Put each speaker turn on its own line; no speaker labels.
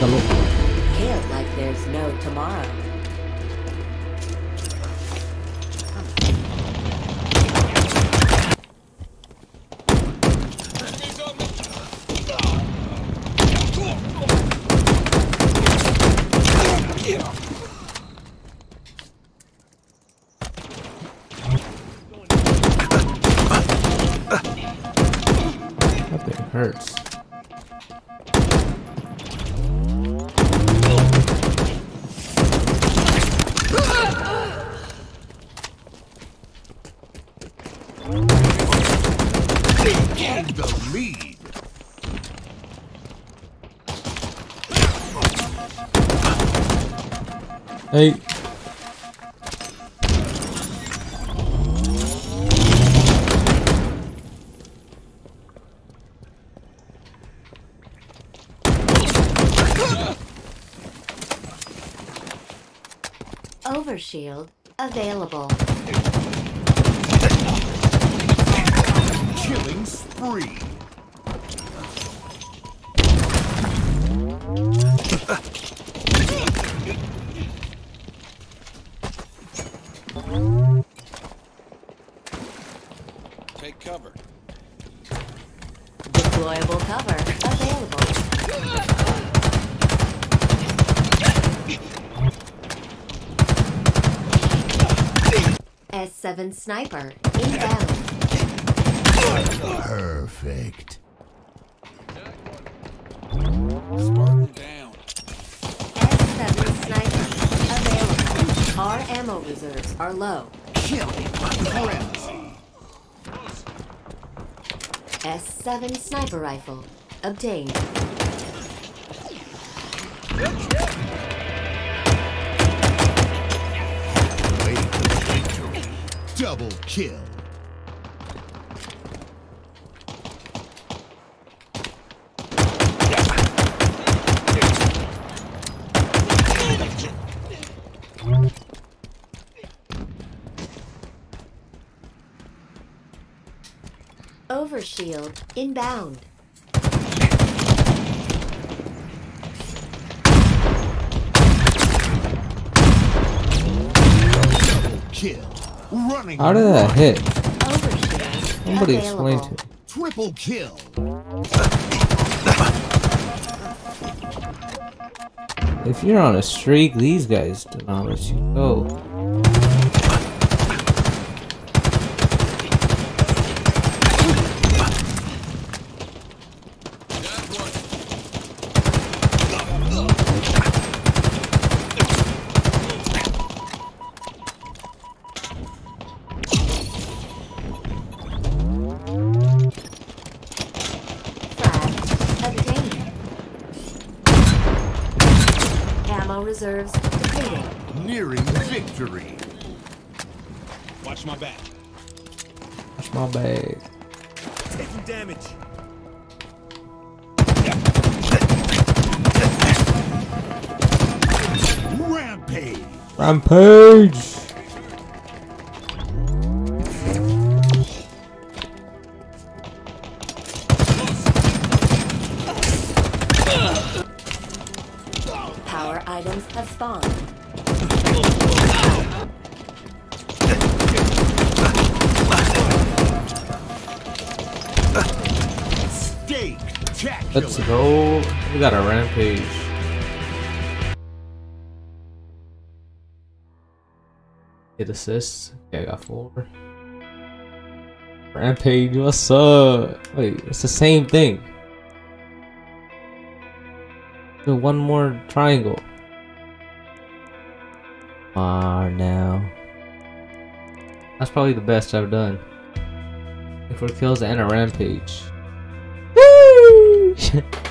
Mátalo.
Kill like there's no tomorrow.
That thing hurts. Hey.
Overshield available.
Killing spree.
Take cover.
Deployable cover available. S7 sniper inbound.
Perfect.
Spartan down.
S7 sniper available. Our ammo reserves are low.
Killing frenzy.
S7 sniper rifle obtained.
Way to victory. Double kill.
Overshield inbound.
Double kill. Running.
How did that hit?
Overshield
Somebody explain to me.
Triple kill.
If you're on a streak, these guys do not let you go.
Flag obtained. Ammo reserves depleted.
Nearing victory.
Watch my back.
That's my bag.
Taking damage.
Rampage.
Rampage!
Power items have spawned.
Let's go. We got a rampage. Hit assists. Okay, I got four. Rampage, what's up? Wait, it's the same thing. Do one more triangle. Ah, now. That's probably the best I've done. Four kills and a rampage. Woo!